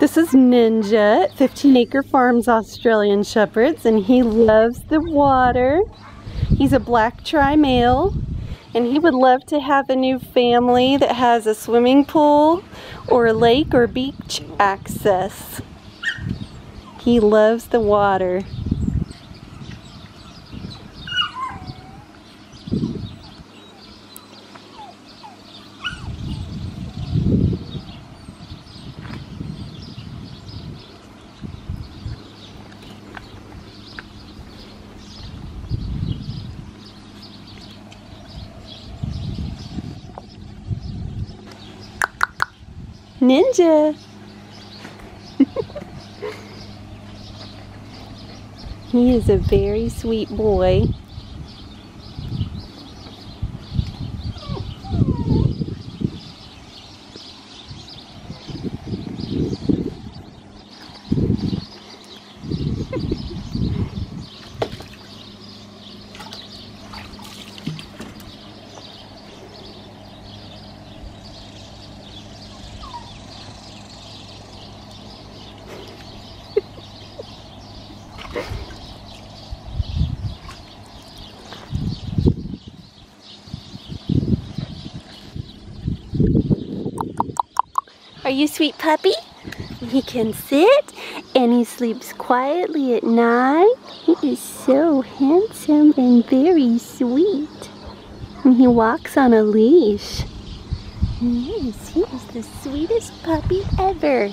This is Ninja at 15 Acre Farms Australian Shepherds and he loves the water. He's a black tri-male and he would love to have a new family that has a swimming pool or a lake or beach access. He loves the water. Ninja. he is a very sweet boy. Are you sweet puppy? He can sit and he sleeps quietly at night. He is so handsome and very sweet. And he walks on a leash. Yes, he is the sweetest puppy ever.